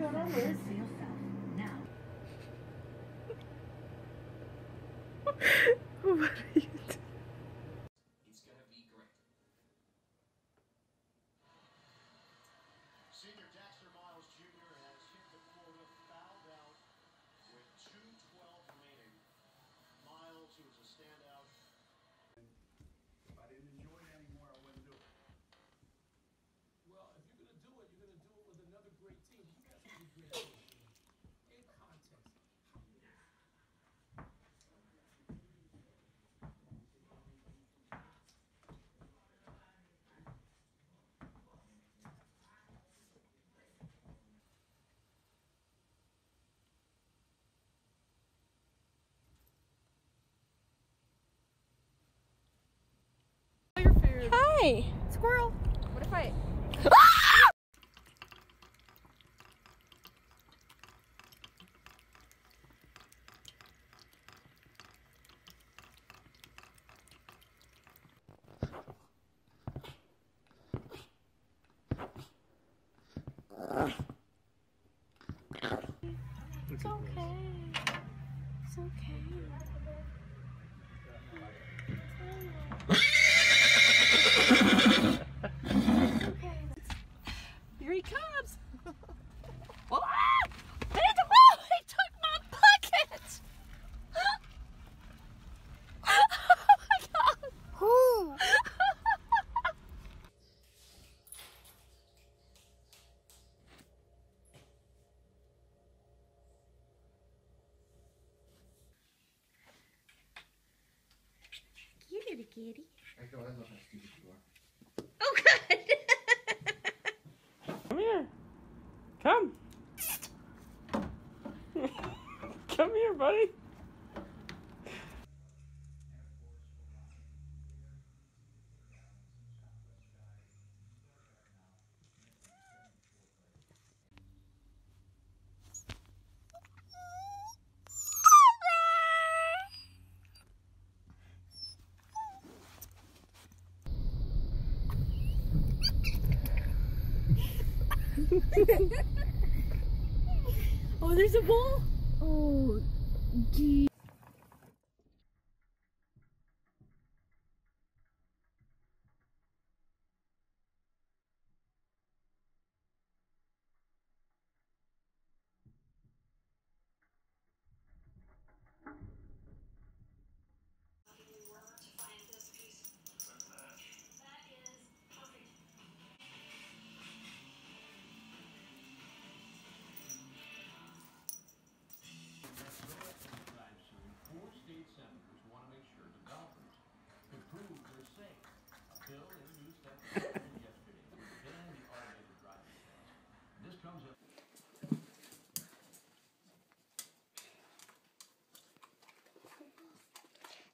what's going on, Liz? Food. Hi. Squirrel. What if I? It's okay. It's okay. Here he comes. Oh, he took, oh, he took my bucket. oh my god. Who? Kitty, kitty. Echo, that's not how stupid you are. Oh god. Come here. Come. Come oh, there's a ball. Oh, gee. Sometime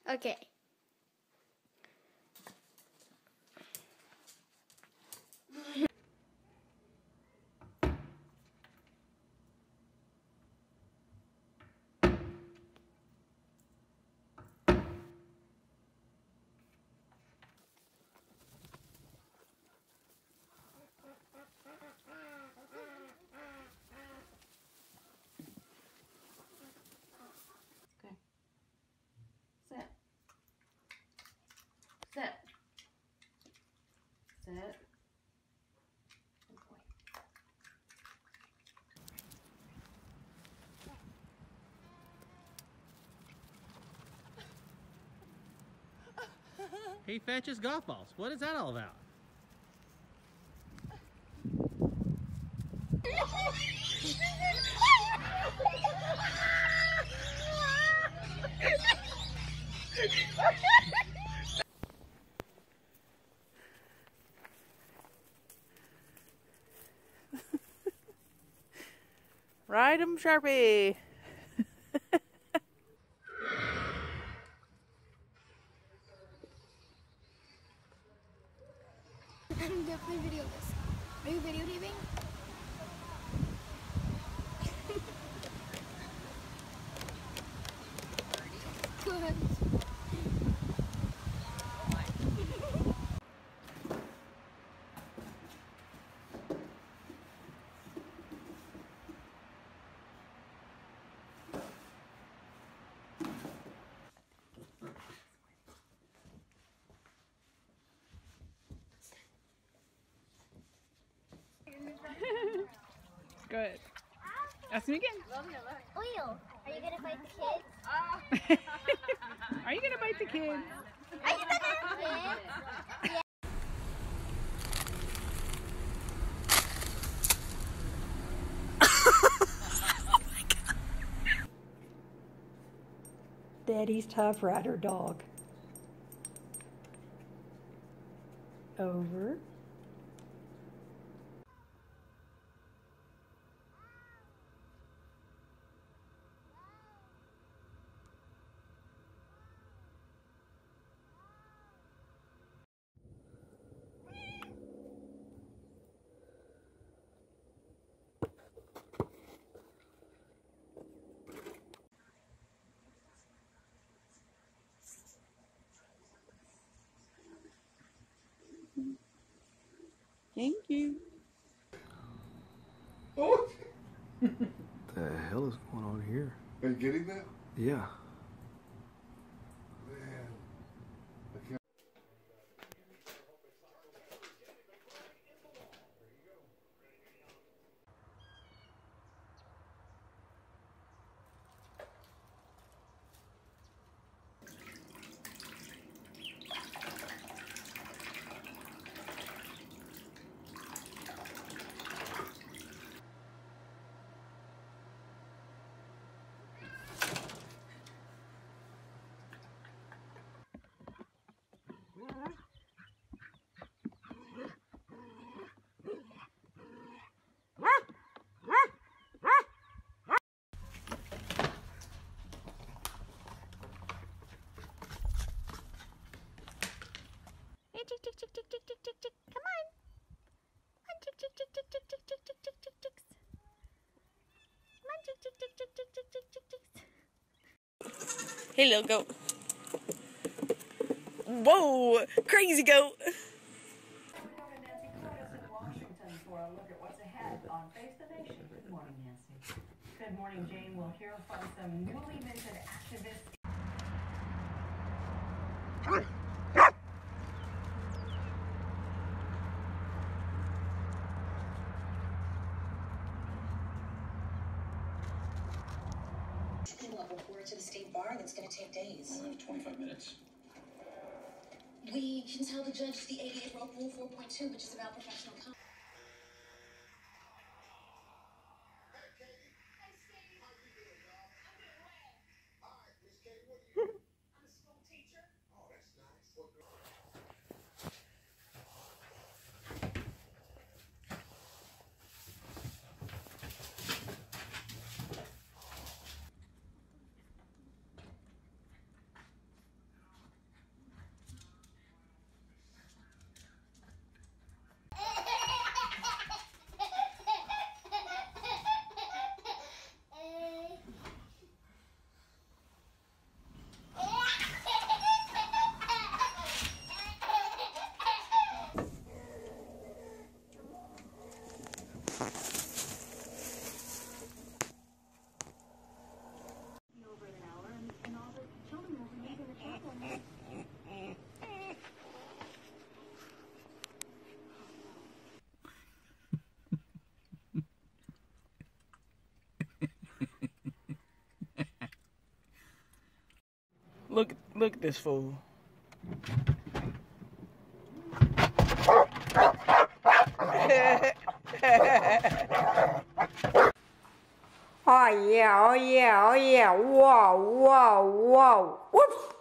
Okay. He fetches golf balls. What is that all about? Ride him, Sharpie. I'm definitely video this. Are you videotaping? Go ahead. Go. Ask me again. Oil. Are you gonna fight the kids? Are you gonna bite the kids? Are you gonna kids? Daddy's Tough Rider dog. Over. Thank you. Oh! The hell is going on here? Are you getting that? Yeah. Hey, little goat. Whoa, crazy goat. Good morning, Jane. We'll hear from some newly minted activists. People have reported to the state bar that's going to take days. Only 25 minutes. We can tell the judge the ADA broke Rule 4.2, which is about professional conduct. Look, look at this fool. Oh yeah, oh yeah, oh yeah. Whoa, whoa, whoa. Whoops.